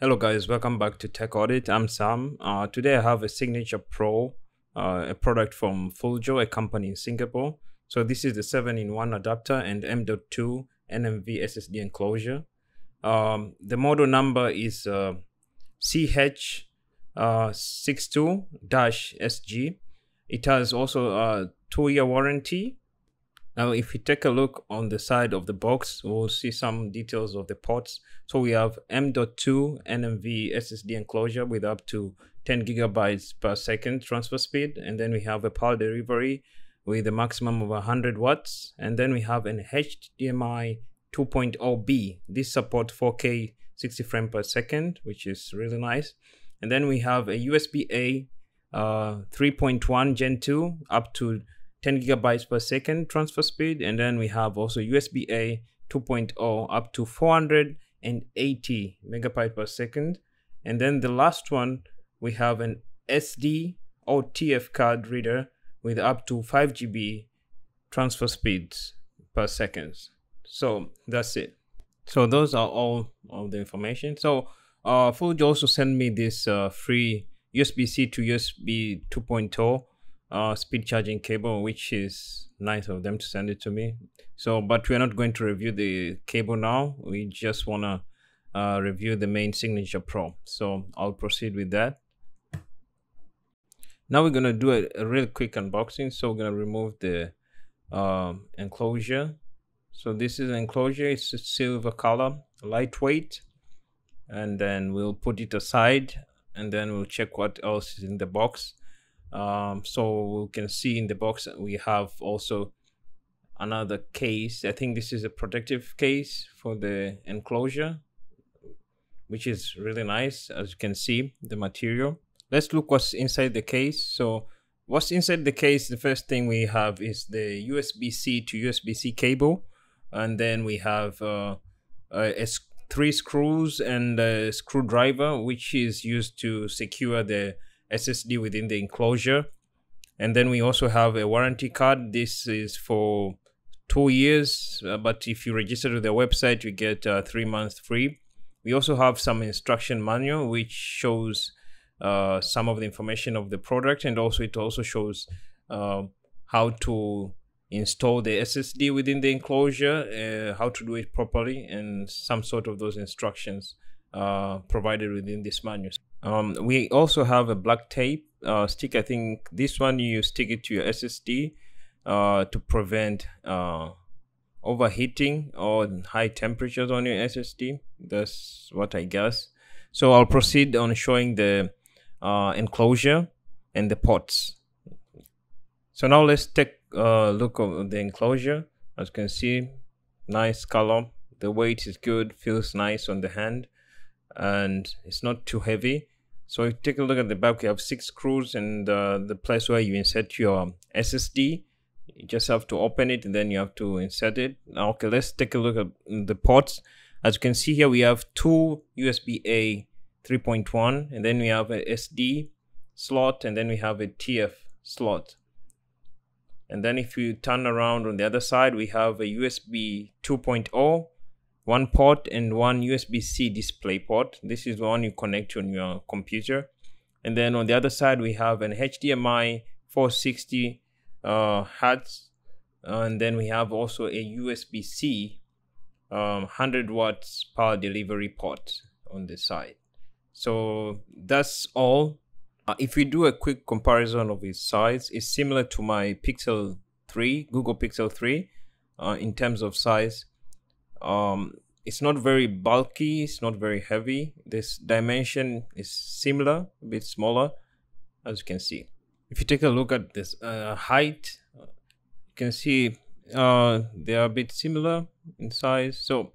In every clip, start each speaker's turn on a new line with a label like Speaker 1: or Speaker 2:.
Speaker 1: Hello guys, welcome back to Tech Audit. I'm Sam. Uh, today I have a Signature Pro, uh, a product from Flujo, a company in Singapore. So this is the 7-in-1 adapter and M.2 NMV SSD enclosure. Um, the model number is uh, CH62-SG. It has also a two-year warranty now, if we take a look on the side of the box, we'll see some details of the ports. So we have M.2 NMV SSD enclosure with up to 10 gigabytes per second transfer speed. And then we have a power delivery with a maximum of 100 watts. And then we have an HDMI 2.0B. This supports 4K 60 frames per second, which is really nice. And then we have a USB-A uh, 3.1 Gen 2 up to 10 gigabytes per second transfer speed and then we have also USB-A 2.0 up to 480 megabytes per second. And then the last one we have an SD or TF card reader with up to 5 GB transfer speeds per second. So that's it. So those are all of the information. So uh Flujo also sent me this uh, free USB-C to USB 2.0 uh, speed charging cable, which is nice of them to send it to me. So, but we're not going to review the cable now. We just want to uh, review the main Signature Pro. So I'll proceed with that. Now we're going to do a, a real quick unboxing. So we're going to remove the um, enclosure. So this is an enclosure. It's a silver color, lightweight. And then we'll put it aside and then we'll check what else is in the box. Um, so we can see in the box we have also another case. I think this is a protective case for the enclosure, which is really nice as you can see the material. Let's look what's inside the case. So what's inside the case, the first thing we have is the USB-C to USB-C cable. And then we have uh, a, a three screws and a screwdriver, which is used to secure the SSD within the enclosure. And then we also have a warranty card. This is for two years, uh, but if you register to the website, you get uh, three months free. We also have some instruction manual which shows uh, some of the information of the product, and also it also shows uh, how to install the SSD within the enclosure, uh, how to do it properly, and some sort of those instructions uh, provided within this manual. Um, we also have a black tape uh, stick. I think this one you stick it to your SSD uh, to prevent uh, overheating or high temperatures on your SSD. That's what I guess. So I'll proceed on showing the uh, enclosure and the ports. So now let's take a look at the enclosure. As you can see, nice color. The weight is good, feels nice on the hand and it's not too heavy. So take a look at the back, you have six screws and uh, the place where you insert your SSD. You just have to open it and then you have to insert it. Now, okay, let's take a look at the ports. As you can see here, we have two USB-A 3.1 and then we have a SD slot and then we have a TF slot. And then if you turn around on the other side, we have a USB 2.0 one port and one USB-C display port. This is the one you connect on your computer. And then on the other side, we have an HDMI 460 uh, hertz. And then we have also a USB-C um, 100 watts power delivery port on the side. So that's all. Uh, if we do a quick comparison of its size, it's similar to my Pixel 3, Google Pixel 3 uh, in terms of size um, it's not very bulky it's not very heavy. This dimension is similar a bit smaller as you can see. If you take a look at this uh, height you can see uh, they are a bit similar in size. So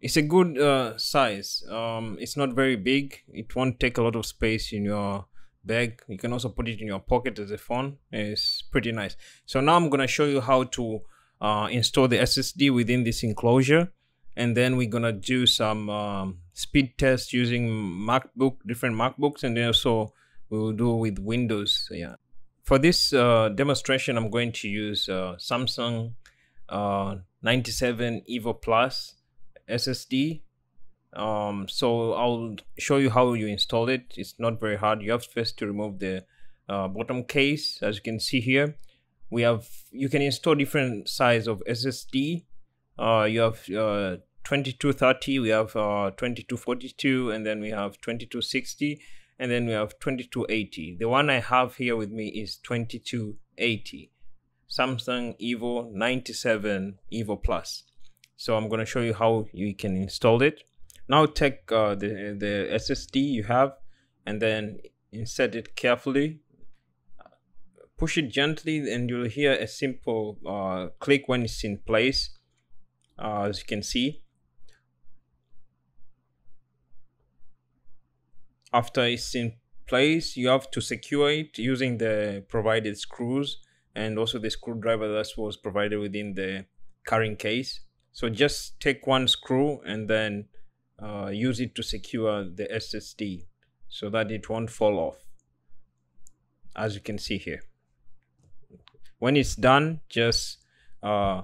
Speaker 1: it's a good uh, size. Um, it's not very big. It won't take a lot of space in your bag. You can also put it in your pocket as a phone. It's pretty nice. So now i'm going to show you how to uh, install the SSD within this enclosure and then we're gonna do some um, speed tests using MacBook, different MacBooks, and then also we'll do with Windows. Yeah. For this uh, demonstration, I'm going to use uh, Samsung uh, 97 Evo Plus SSD. um, so I'll show you how you install it. It's not very hard. You have first to remove the uh, bottom case. As you can see here, we have you can install different size of SSD. Uh, you have uh, 2230, we have uh, 2242, and then we have 2260, and then we have 2280. The one I have here with me is 2280. Samsung Evo 97 Evo Plus. So I'm going to show you how you can install it. Now take uh, the, the SSD you have and then insert it carefully. Push it gently and you'll hear a simple uh, click when it's in place. Uh, as you can see. After it's in place, you have to secure it using the provided screws and also the screwdriver that was provided within the carrying case. So just take one screw and then uh, use it to secure the SSD so that it won't fall off as you can see here. When it's done, just uh,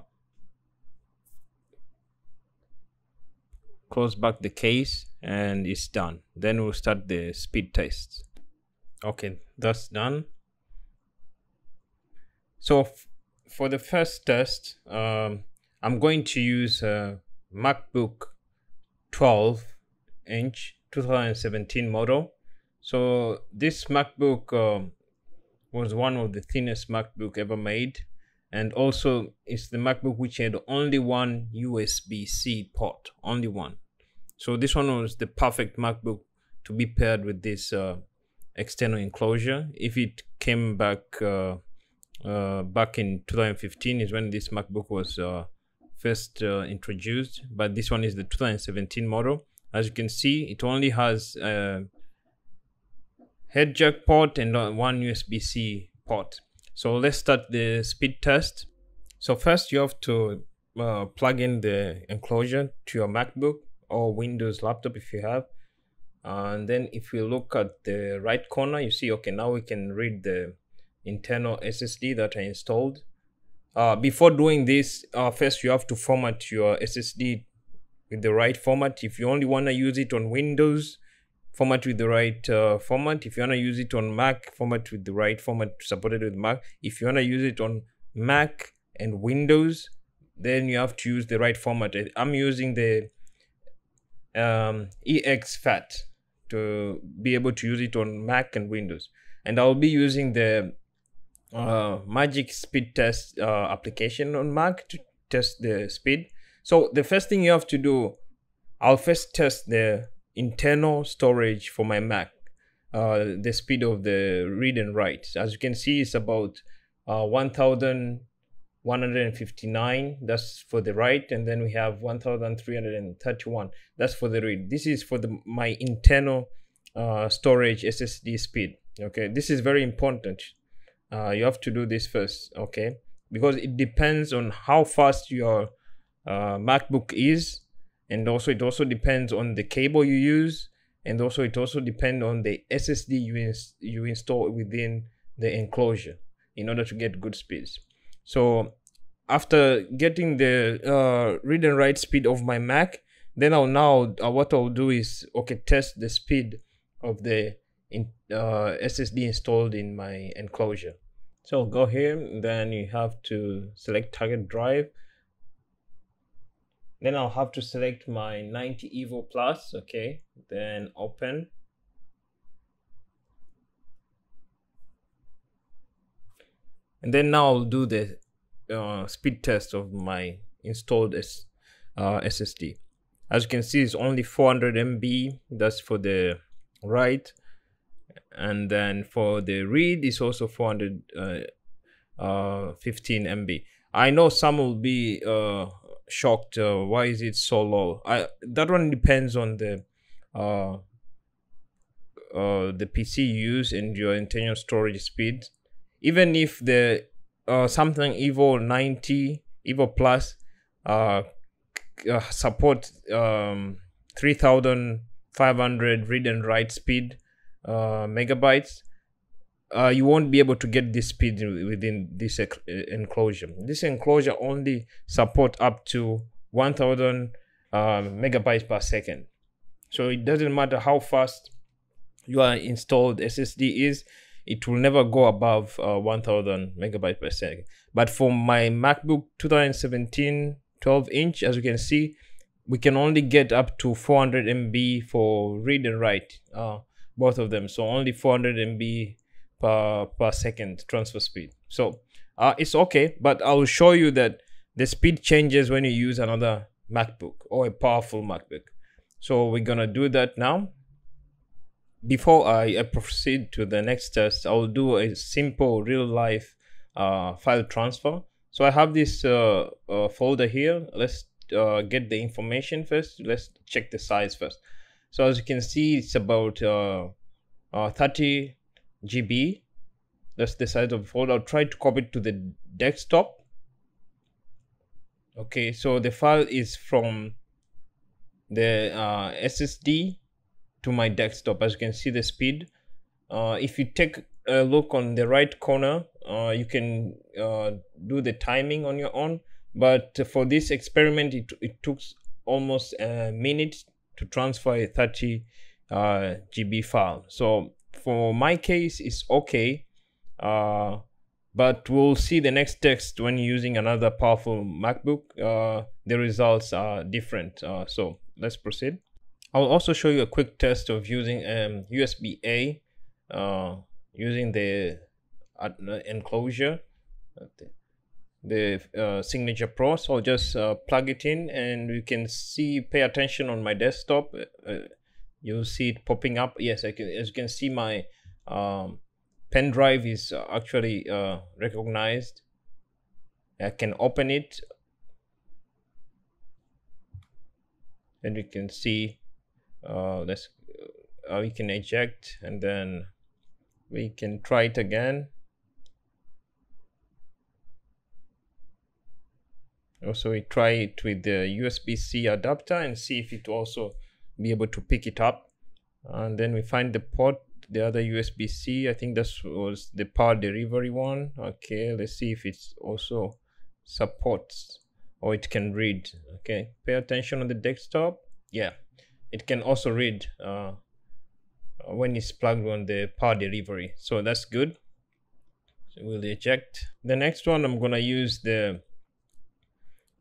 Speaker 1: close back the case and it's done. Then we'll start the speed test. Okay, that's done. So for the first test, um, I'm going to use a MacBook 12 inch 2017 model. So this MacBook um, was one of the thinnest MacBook ever made. And also it's the MacBook which had only one USB-C port, only one. So this one was the perfect MacBook to be paired with this uh, external enclosure. If it came back uh, uh, back in 2015 is when this MacBook was uh, first uh, introduced, but this one is the 2017 model. As you can see, it only has a head jack port and one USB-C port. So let's start the speed test. So first you have to uh, plug in the enclosure to your MacBook or Windows laptop if you have. and then if you look at the right corner, you see, okay, now we can read the internal SSD that I installed. Uh, before doing this, uh, first you have to format your SSD with the right format. If you only want to use it on Windows, format with the right uh, format. If you want to use it on Mac, format with the right format supported with Mac. If you want to use it on Mac and Windows, then you have to use the right format. I'm using the um, exFAT to be able to use it on Mac and Windows. And I'll be using the uh, Magic Speed Test uh, application on Mac to test the speed. So the first thing you have to do, I'll first test the internal storage for my Mac, uh, the speed of the read and write. As you can see, it's about uh, 1159. That's for the write, and then we have 1331. That's for the read. This is for the my internal uh, storage SSD speed. Okay, this is very important uh, you have to do this first okay because it depends on how fast your uh, macbook is and also it also depends on the cable you use. And also it also depends on the ssd you, ins you install within the enclosure in order to get good speeds. So after getting the uh, read and write speed of my mac then i'll now uh, what i'll do is okay test the speed of the in, uh, ssd installed in my enclosure. So go here, then you have to select target drive. Then I'll have to select my 90 Evo Plus, okay, then open. And then now I'll do the uh, speed test of my installed S, uh, SSD. As you can see, it's only 400 MB, that's for the write and then for the read it's also 415 uh, uh, MB. I know some will be uh, shocked. Uh, why is it so low? I that one depends on the uh, uh, the PC use and your internal storage speed. Even if the uh, Samsung Evo 90 Evo Plus uh, uh support um, 3500 read and write speed uh, megabytes, uh, you won't be able to get this speed within this enclosure. This enclosure only support up to 1000 uh, megabytes per second. So it doesn't matter how fast your installed SSD is, it will never go above uh, 1000 megabyte per second. But for my MacBook 2017 12 inch, as you can see, we can only get up to 400 MB for read and write, uh, both of them. So only 400 MB per, per second transfer speed. So uh, it's okay, but I'll show you that the speed changes when you use another MacBook or a powerful MacBook. So we're gonna do that now. Before I, proceed to the next test, I'll do a simple real life uh, file transfer. So I have this uh, uh, folder here. Let's uh, get the information first. Let's check the size first. So as you can see, it's about uh, uh, 30 GB. That's the size of the folder. I'll try to copy it to the desktop. Okay, so the file is from the uh, SSD to my desktop. As you can see, the speed. Uh, if you take a look on the right corner, uh, you can uh, do the timing on your own but for this experiment it, it took almost a minute to transfer a 30 uh, GB file so for my case it's okay uh, but we'll see the next text when using another powerful MacBook. Uh, the results are different uh, so let's proceed. I'll also show you a quick test of using um, USB-A uh, using the enclosure the uh, signature pro so I'll just uh, plug it in and you can see pay attention on my desktop uh you'll see it popping up. Yes I can as you can see my um, pen drive is actually uh, recognized. I can open it. And you can see uh, let's we can eject and then we can try it again. Also we try it with the USB-C adapter and see if it also be able to pick it up. And then we find the port the other USB-C I think this was the power delivery one. Okay let's see if it's also supports or it can read. Okay pay attention on the desktop. Yeah it can also read uh, when it's plugged on the power delivery. So that's good. So we'll eject the next one I'm gonna use the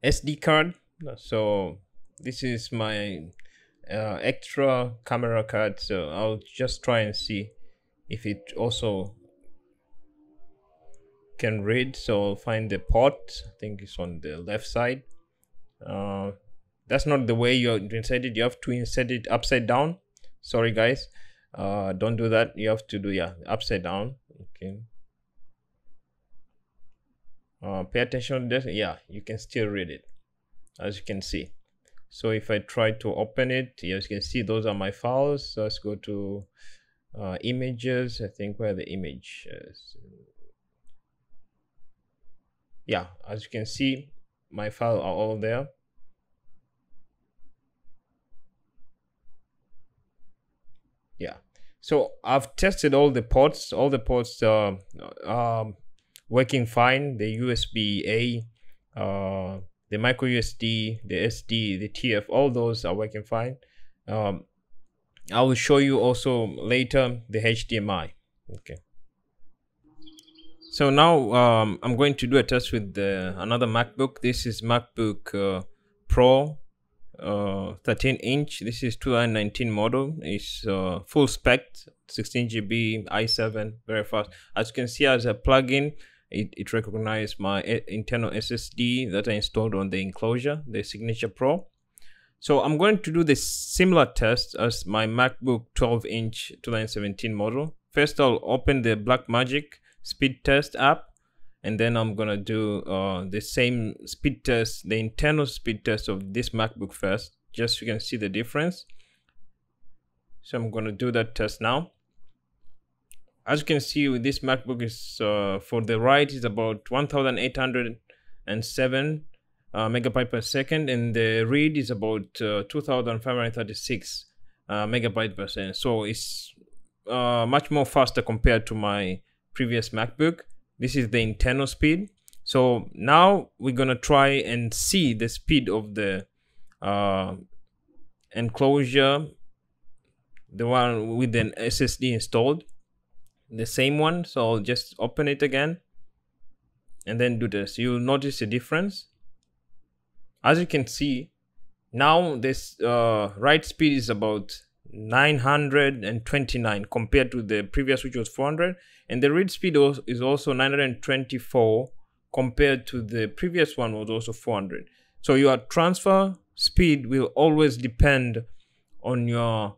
Speaker 1: SD card. So this is my uh, extra camera card. So I'll just try and see if it also can read. So I'll find the port. I think it's on the left side. Uh, that's not the way you insert it. You have to insert it upside down. Sorry guys. Uh, don't do that. You have to do yeah upside down. Okay uh, pay attention to this yeah you can still read it as you can see so if I try to open it as you can see those are my files. Let's go to uh, images. I think where the image is. Yeah as you can see my file are all there. Yeah. So I've tested all the ports. All the ports uh, um, working fine. The USB A, uh, the micro USB, the SD, the TF, all those are working fine. Um, I will show you also later the HDMI. Okay. So now um, I'm going to do a test with the, another MacBook. This is MacBook uh, Pro uh, 13 inch. This is 2019 model. It's uh, full spec, 16 GB, i7, very fast. As you can see, as a plugin, it, it recognized my internal SSD that I installed on the enclosure, the Signature Pro. So I'm going to do the similar test as my MacBook 12 inch 2017 model. First, I'll open the Blackmagic speed test app and then I'm gonna do uh, the same speed test, the internal speed test of this MacBook first, just so you can see the difference. So I'm gonna do that test now as you can see this macbook is uh, for the write is about 1807 uh, megabyte per second and the read is about uh, 2536 uh, megabyte per second. So it's uh, much more faster compared to my previous macbook. This is the internal speed. So now we're gonna try and see the speed of the uh, enclosure the one with an ssd installed the same one so i'll just open it again and then do this. You'll notice a difference. As you can see now this uh, write speed is about 929 compared to the previous which was 400 and the read speed is also 924 compared to the previous one was also 400 so your transfer speed will always depend on your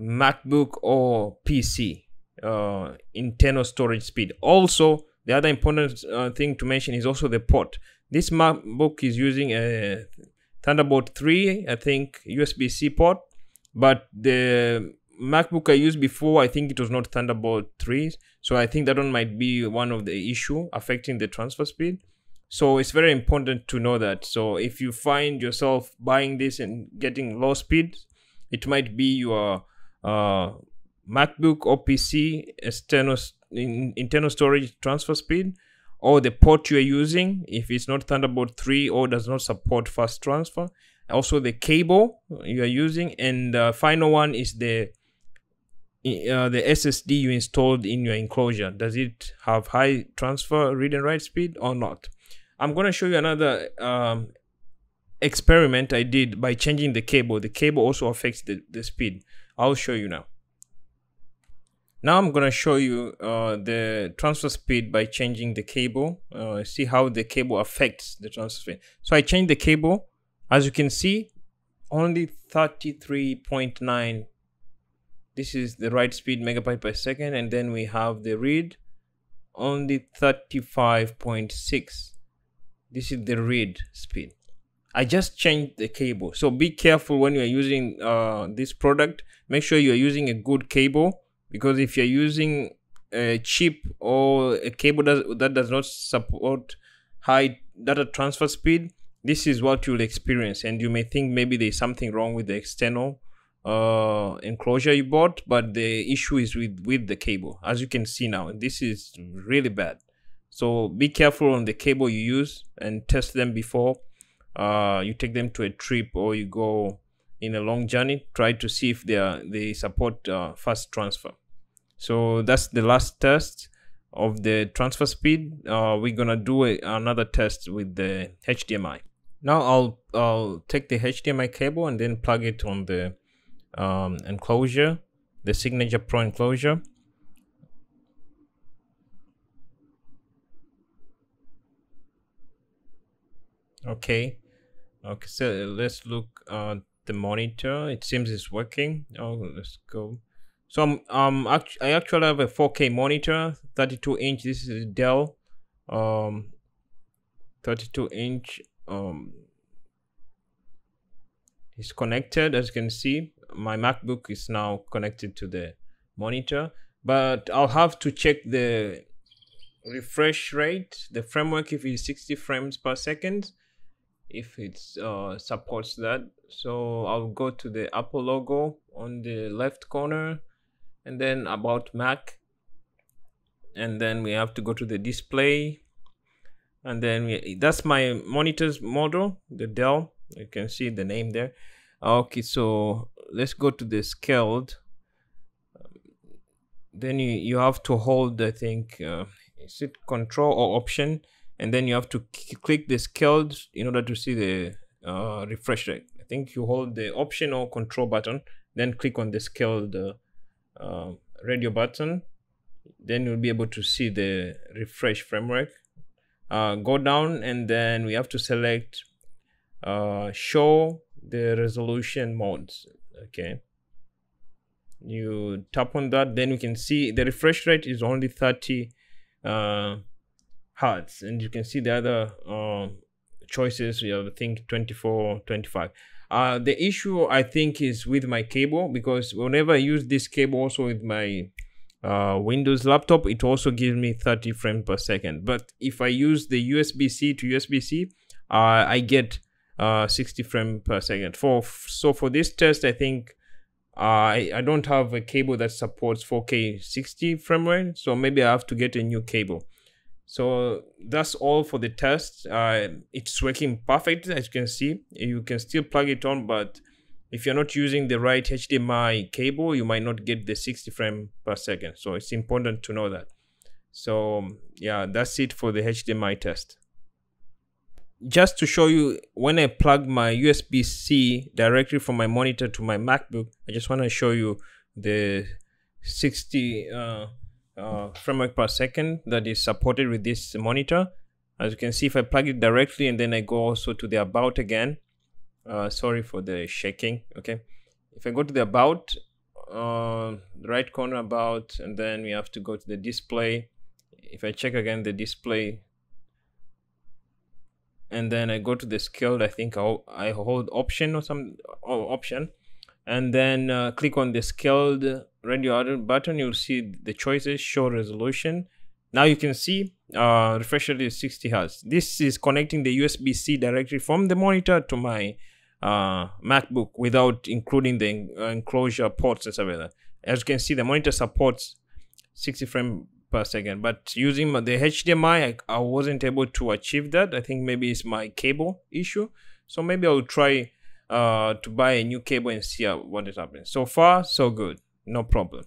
Speaker 1: macbook or pc uh, internal storage speed. Also the other important uh, thing to mention is also the port. This macbook is using a thunderbolt 3 i think usb-c port but the macbook i used before i think it was not thunderbolt 3 so i think that one might be one of the issue affecting the transfer speed. So it's very important to know that. So if you find yourself buying this and getting low speed it might be your uh, macbook or pc external in, internal storage transfer speed or the port you are using if it's not thunderbolt 3 or does not support fast transfer. Also the cable you are using and the final one is the uh, the ssd you installed in your enclosure. Does it have high transfer read and write speed or not? I'm going to show you another um, experiment i did by changing the cable. The cable also affects the, the speed. I'll show you now now I'm going to show you uh, the transfer speed by changing the cable. Uh, see how the cable affects the transfer speed. So I changed the cable. As you can see, only 33.9. This is the write speed megabyte per second. And then we have the read, only 35.6. This is the read speed. I just changed the cable. So be careful when you're using uh, this product. Make sure you're using a good cable because if you're using a chip or a cable that, that does not support high data transfer speed this is what you'll experience. And you may think maybe there's something wrong with the external uh, enclosure you bought but the issue is with with the cable as you can see now. This is really bad. So be careful on the cable you use and test them before uh, you take them to a trip or you go in a long journey. Try to see if they are they support uh, fast transfer so that's the last test of the transfer speed. Uh, we're gonna do a, another test with the HDMI now I'll I'll take the HDMI cable and then plug it on the um, enclosure the signature pro enclosure. Okay. Okay so let's look at the monitor. It seems it's working. Oh let's go so I'm, um, act I actually have a 4K monitor, 32 inch. This is Dell, um, 32 inch. Um, is connected as you can see. My MacBook is now connected to the monitor, but I'll have to check the refresh rate, the framework if it's 60 frames per second, if it uh, supports that. So I'll go to the Apple logo on the left corner and then about Mac and then we have to go to the display and then we, that's my monitors model the Dell. You can see the name there. Okay so let's go to the scaled. Then you, you have to hold I think uh, is it control or option? And then you have to click the scaled in order to see the uh, refresh rate. I think you hold the option or control button then click on the scaled uh, uh, radio button then you'll be able to see the refresh framework. Uh, go down and then we have to select uh, show the resolution modes okay? You tap on that then you can see the refresh rate is only 30 uh, hertz and you can see the other uh, choices. You have I think 24 25 uh, the issue I think is with my cable because whenever I use this cable also with my uh, Windows laptop, it also gives me 30 frames per second. But if I use the USB-C to USB-C, uh, I get uh, 60 frames per second. For so for this test, I think I I don't have a cable that supports 4K 60 frame rate, so maybe I have to get a new cable. So that's all for the test. Uh, it's working perfect as you can see. You can still plug it on, but if you're not using the right HDMI cable, you might not get the 60 frame per second. So it's important to know that. So yeah, that's it for the HDMI test. Just to show you when I plug my USB-C directly from my monitor to my MacBook, I just want to show you the 60 uh, uh, frame rate per second that is supported with this monitor. As you can see, if I plug it directly and then I go also to the about again, uh, sorry for the shaking. Okay. If I go to the about, uh, right corner about, and then we have to go to the display. If I check again the display, and then I go to the scaled, I think I'll, I hold option or some or option, and then uh, click on the scaled radio button. You'll see the choices, show resolution. Now you can see uh, refresh rate is 60 hertz. This is connecting the USB-C directly from the monitor to my uh, MacBook without including the uh, enclosure ports and stuff like that. As you can see, the monitor supports 60 frame per second, but using the HDMI, I, I wasn't able to achieve that. I think maybe it's my cable issue. So maybe I'll try uh, to buy a new cable and see what is happening. So far, so good. No problem.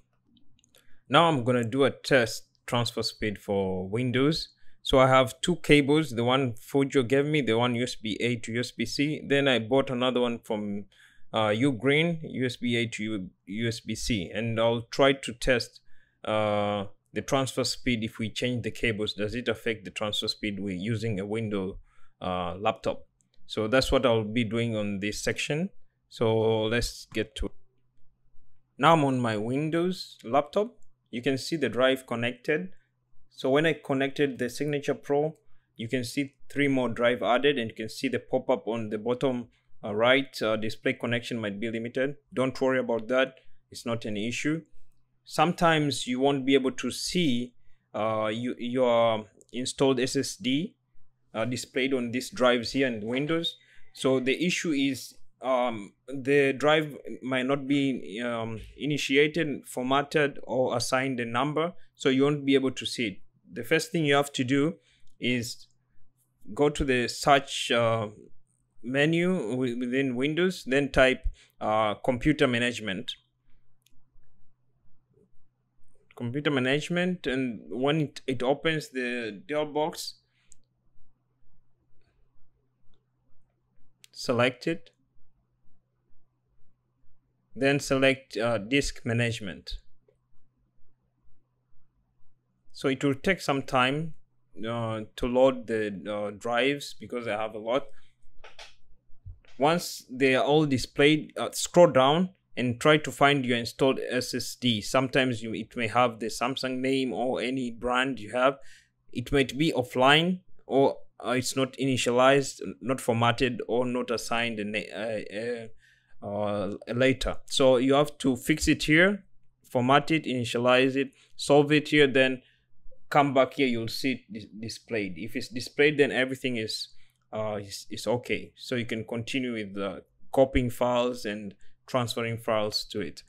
Speaker 1: Now I'm going to do a test transfer speed for Windows. So I have two cables, the one Flujo gave me, the one USB-A to USB-C. Then I bought another one from uh, Ugreen, USB-A to USB-C. And I'll try to test uh, the transfer speed if we change the cables. Does it affect the transfer speed we're using a Windows uh, laptop? So that's what I'll be doing on this section. So let's get to it. Now I'm on my Windows laptop. You can see the drive connected so when I connected the Signature Pro, you can see three more drive added and you can see the pop-up on the bottom uh, right uh, display connection might be limited. Don't worry about that. It's not an issue. Sometimes you won't be able to see uh, you, your installed SSD uh, displayed on these drives here in Windows. So the issue is um, the drive might not be um, initiated, formatted, or assigned a number, so you won't be able to see it the first thing you have to do is go to the search uh, menu within Windows, then type uh, computer management. Computer management, and when it, it opens the Dell box, select it, then select uh, disk management. So it will take some time uh, to load the uh, drives because I have a lot. Once they are all displayed uh, scroll down and try to find your installed SSD sometimes you it may have the Samsung name or any brand you have. It might be offline or uh, it's not initialized not formatted or not assigned uh, uh, later. So you have to fix it here format it initialize it solve it here then come back here you'll see it displayed. If it's displayed then everything is uh is, is okay. So you can continue with the copying files and transferring files to it.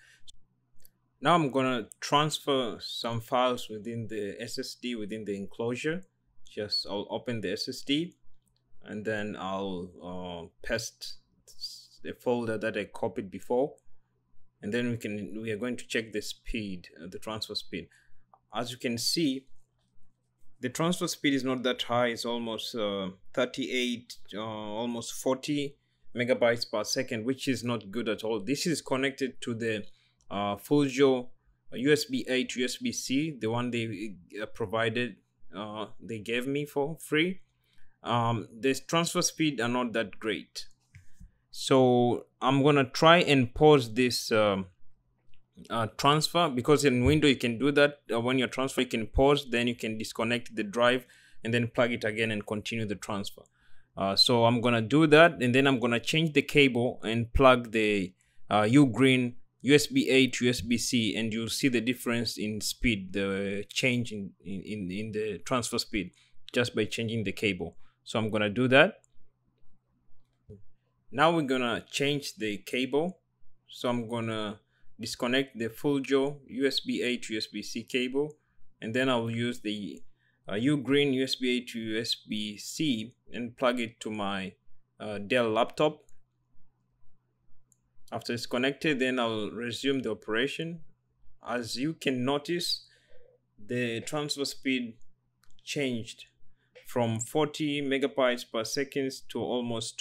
Speaker 1: Now i'm gonna transfer some files within the ssd within the enclosure. Just i'll open the ssd and then i'll uh, paste the folder that i copied before and then we can we are going to check the speed uh, the transfer speed. As you can see the transfer speed is not that high. It's almost uh, 38 uh, almost 40 megabytes per second which is not good at all. This is connected to the uh, USB A to USB C the one they uh, provided uh, they gave me for free. Um, the transfer speed are not that great so I'm gonna try and pause this um, uh, transfer because in window you can do that. Uh, when you're transfer you can pause then you can disconnect the drive and then plug it again and continue the transfer. Uh, so I'm gonna do that and then I'm gonna change the cable and plug the uh, Ugreen USB-A to USB-C and you'll see the difference in speed the change in, in, in the transfer speed just by changing the cable. So I'm gonna do that now we're gonna change the cable. So I'm gonna disconnect the Flujo USB-A to USB-C cable. And then I'll use the uh, Ugreen USB-A to USB-C and plug it to my uh, Dell laptop. After it's connected then I'll resume the operation. As you can notice the transfer speed changed from 40 megabytes per second to almost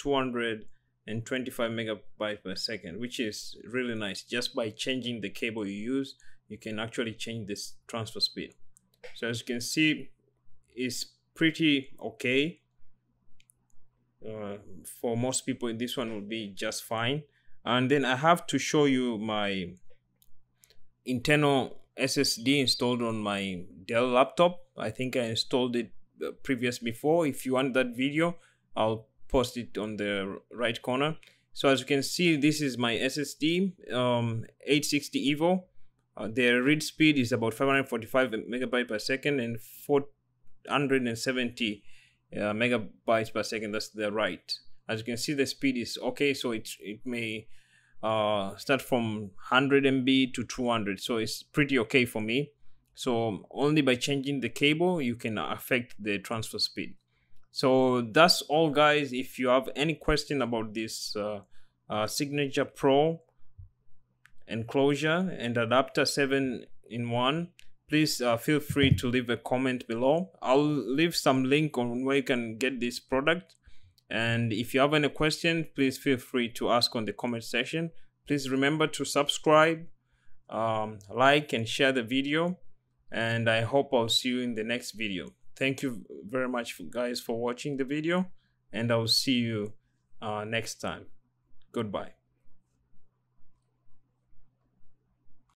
Speaker 1: 225 megabytes per second which is really nice. Just by changing the cable you use you can actually change this transfer speed. So as you can see it's pretty okay. Uh, for most people this one will be just fine. And then I have to show you my internal SSD installed on my Dell laptop. I think I installed it uh, previous before. If you want that video I'll post it on the right corner. So as you can see this is my SSD um, 860 EVO. Uh, the read speed is about 545 megabyte per second and 470 uh, megabytes per second. That's the write. As you can see the speed is okay so it, it may uh, start from 100 MB to 200 so it's pretty okay for me. So only by changing the cable you can affect the transfer speed so that's all guys if you have any question about this uh, uh, signature pro enclosure and adapter 7 in 1 please uh, feel free to leave a comment below i'll leave some link on where you can get this product and if you have any question, please feel free to ask on the comment section. Please remember to subscribe, um, like, and share the video. And I hope I'll see you in the next video. Thank you very much, guys, for watching the video. And I'll see you uh, next time. Goodbye.